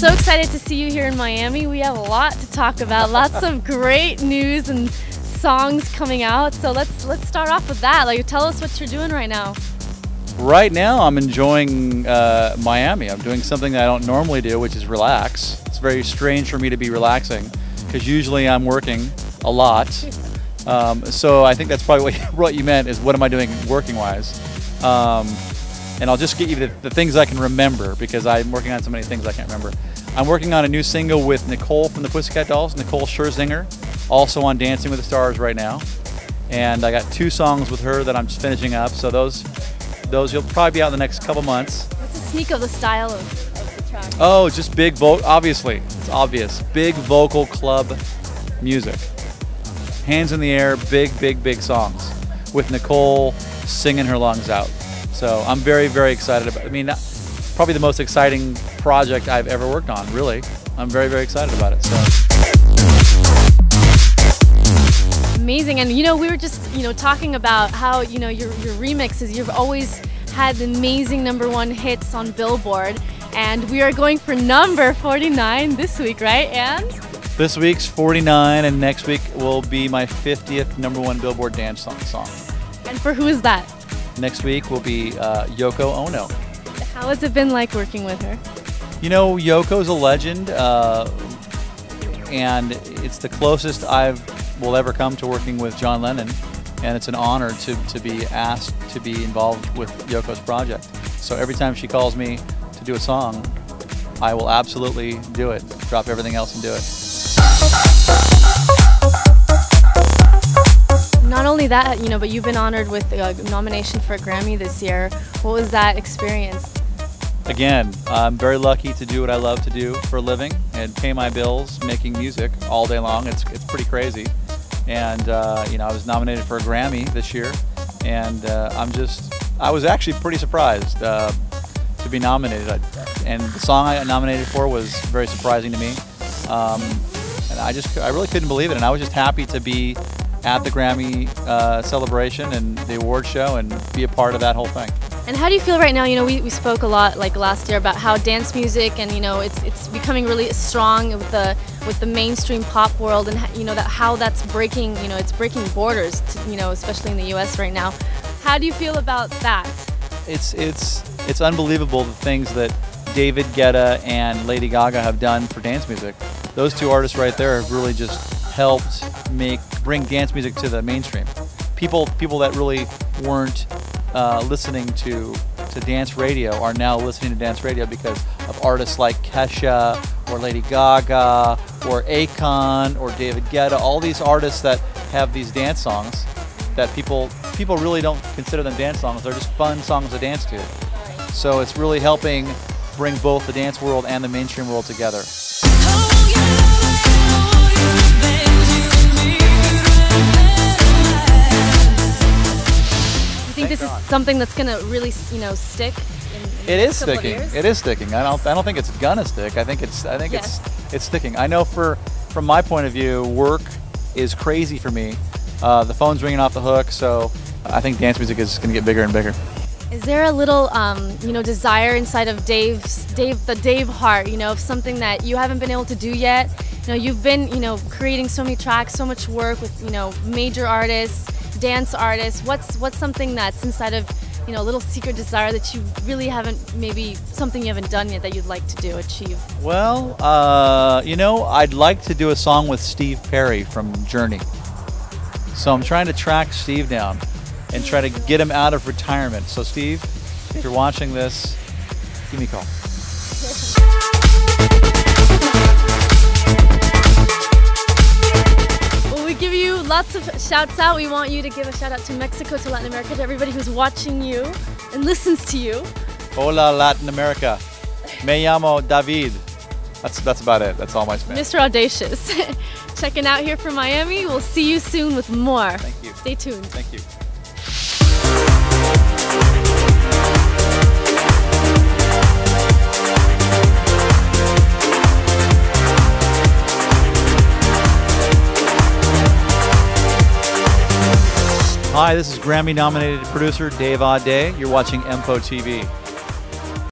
so excited to see you here in Miami. We have a lot to talk about. Lots of great news and songs coming out. So let's let's start off with that. Like, tell us what you're doing right now. Right now, I'm enjoying uh, Miami. I'm doing something that I don't normally do, which is relax. It's very strange for me to be relaxing because usually I'm working a lot. Um, so I think that's probably what you, meant is what am I doing working wise? Um, and I'll just get you the, the, things I can remember because I'm working on so many things I can't remember. I'm working on a new single with Nicole from the Pussycat Dolls, Nicole Scherzinger, also on Dancing with the Stars right now. And I got two songs with her that I'm just finishing up. So those those you'll probably be out in the next couple months. What's a sneak of the style of, of the track? Oh, just big vocal. Obviously, it's obvious. Big vocal club music. Hands in the air, big, big, big songs with Nicole singing her lungs out. So I'm very, very excited about. I mean, probably the most exciting project I've ever worked on. Really, I'm very, very excited about it. So amazing. And you know, we were just you know talking about how you know your your remixes. You've always had amazing number one hits on Billboard, and we are going for number 49 this week, right? And this week's 49, and next week will be my 50th number one Billboard dance song. song. And for who is that? Next week will be uh, Yoko Ono. How has it been like working with her? You know, Yoko's a legend, uh, and it's the closest I've will ever come to working with John Lennon, and it's an honor to, to be asked to be involved with Yoko's project. So every time she calls me to do a song, I will absolutely do it, drop everything else and do it. That, you know, but you've been honored with a nomination for a Grammy this year. What was that experience? Again, I'm very lucky to do what I love to do for a living and pay my bills making music all day long. It's, it's pretty crazy and uh, you know I was nominated for a Grammy this year, and uh, I'm just I was actually pretty surprised uh, to be nominated. And the song I got nominated for was very surprising to me, um, and I just I really couldn't believe it. And I was just happy to be at the Grammy uh, celebration and the award show and be a part of that whole thing. And how do you feel right now? You know, we, we spoke a lot like last year about how dance music and you know it's it's becoming really strong with the with the mainstream pop world and you know that how that's breaking you know it's breaking borders to, you know especially in the U.S. right now. How do you feel about that? It's it's it's unbelievable the things that David Guetta and Lady Gaga have done for dance music. Those two artists right there have really just helped make bring dance music to the mainstream. People people that really weren't uh, listening to to dance radio are now listening to dance radio because of artists like Kesha or Lady Gaga or Akon or David Guetta, all these artists that have these dance songs that people people really don't consider them dance songs. They're just fun songs to dance to. So it's really helping bring both the dance world and the mainstream world together. This is something that's gonna really, you know, stick? In, in it is sticking. It is sticking. I don't. I don't think it's gonna stick. I think it's. I think yes. it's. It's sticking. I know for from my point of view, work is crazy for me. Uh, the phone's ringing off the hook, so I think dance music is gonna get bigger and bigger. Is there a little, um, you know, desire inside of Dave's, Dave, the Dave heart, you know, of something that you haven't been able to do yet? You know, you've been, you know, creating so many tracks, so much work with, you know, major artists dance artist, what's what's something that's inside of you know a little secret desire that you really haven't maybe something you haven't done yet that you'd like to do achieve? Well, uh, you know, I'd like to do a song with Steve Perry from Journey. So I'm trying to track Steve down and try to get him out of retirement. So Steve, if you're watching this, give me a call. lots of shouts out. We want you to give a shout out to Mexico, to Latin America, to everybody who's watching you and listens to you. Hola, Latin America. Me llamo David. That's that's about it. That's all my Spanish. Mr. Audacious. Checking out here from Miami. We'll see you soon with more. Thank you. Stay tuned. Thank you. Hi, this is Grammy nominated producer Dave Audé. You're watching EMPO TV.